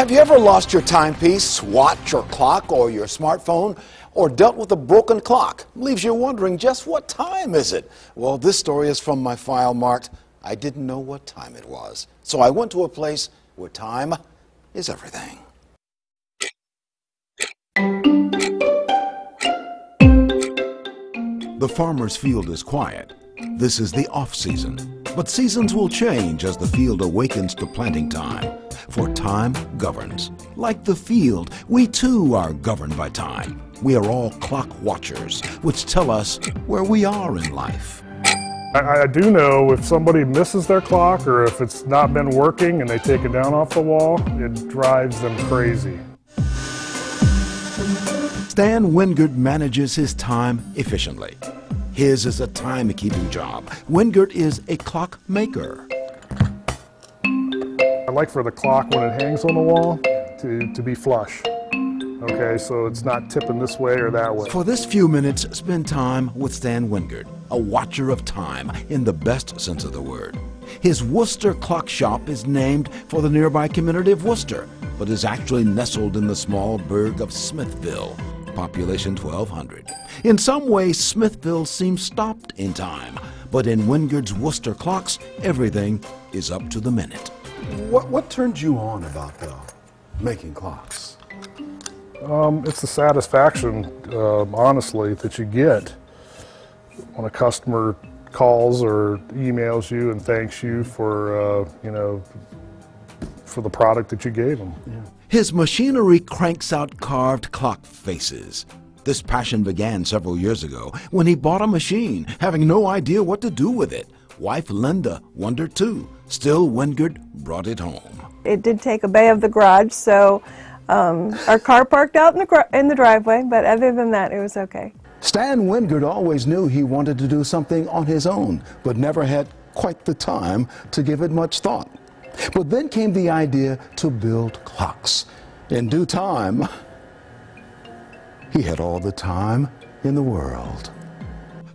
Have you ever lost your timepiece, watch, or clock, or your smartphone, or dealt with a broken clock? Leaves you wondering just what time is it? Well, this story is from my file marked, I didn't know what time it was. So I went to a place where time is everything. The farmer's field is quiet. This is the off season. But seasons will change as the field awakens to planting time. For time governs. Like the field, we too are governed by time. We are all clock watchers, which tell us where we are in life. I, I, do know if somebody misses their clock or if it's not been working and they take it down off the wall, it drives them crazy. Stan Wengerd manages his time efficiently. His is a timekeeping job. Wengerd is a clock maker. I like for the clock when it hangs on the wall to, to be flush. Okay, so it's not tipping this way or that way. For this few minutes, spend time with Stan Wengerd, a watcher of time in the best sense of the word. His Wooster Clock Shop is named for the nearby community of Wooster, but is actually nestled in the small burg of Smithville population 1,200. In some ways, Smithville seems stopped in time, but in Wengerd's Wooster clocks, everything is up to the minute. What, what turned you on about uh, making clocks? Um, it's the satisfaction, uh, honestly, that you get when a customer calls or emails you and thanks you for, uh, you know, for the product that you gave them. Yeah. His machinery cranks out carved clock faces. This passion began several years ago when he bought a machine, having no idea what to do with it. Wife Linda wondered too. Still, Wengerd brought it home. It did take a bay of the garage, so um, our car parked out in the, in the driveway, but other than that, it was okay. Stan Wengerd always knew he wanted to do something on his own, but never had quite the time to give it much thought. But then came the idea to build clocks. In due time, he had all the time in the world.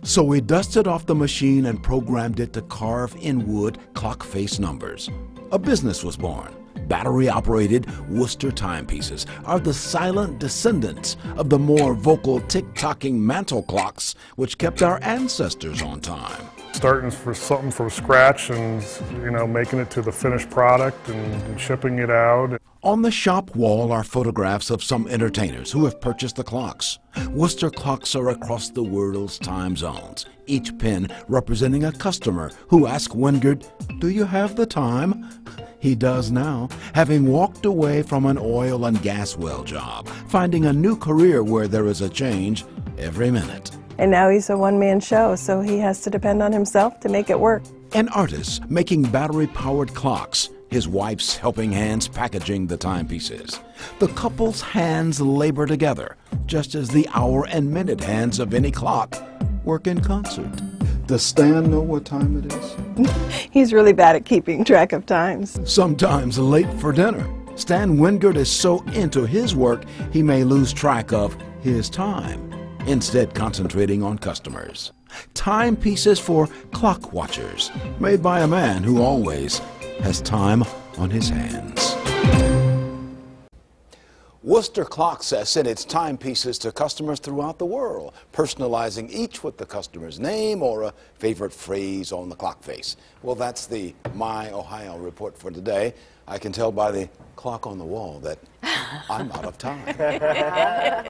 So we dusted off the machine and programmed it to carve in wood clock face numbers. A business was born. Battery operated Wooster timepieces are the silent descendants of the more vocal tick tocking mantle clocks which kept our ancestors on time starting for something from scratch and you know making it to the finished product and, and, shipping it out. On the shop wall are photographs of some entertainers who have purchased the clocks. Wooster clocks are across the world's time zones, each pin representing a customer who asked Wengerd, Do you have the time? He does now, having walked away from an oil and gas well job, finding a new career where there is a change every minute. And now he's a one man show, so he has to depend on himself to make it work. An artist making battery powered clocks, his wife's helping hands packaging the timepieces. The couple's hands labor together, just as the hour and minute hands of any clock work in concert. Does Stan know what time it is? He's really bad at keeping track of times. Sometimes late for dinner. Stan Wengerd is so into his work, he may lose track of his time instead concentrating on customers. Timepieces for clock watchers, made by a man who always has time on his hands. Wooster Clocks has sent its timepieces to customers throughout the world, personalizing each with the customer's name or a favorite phrase on the clock face. Well, that's the My Ohio report for today. I can tell by the clock on the wall that I'm out of time.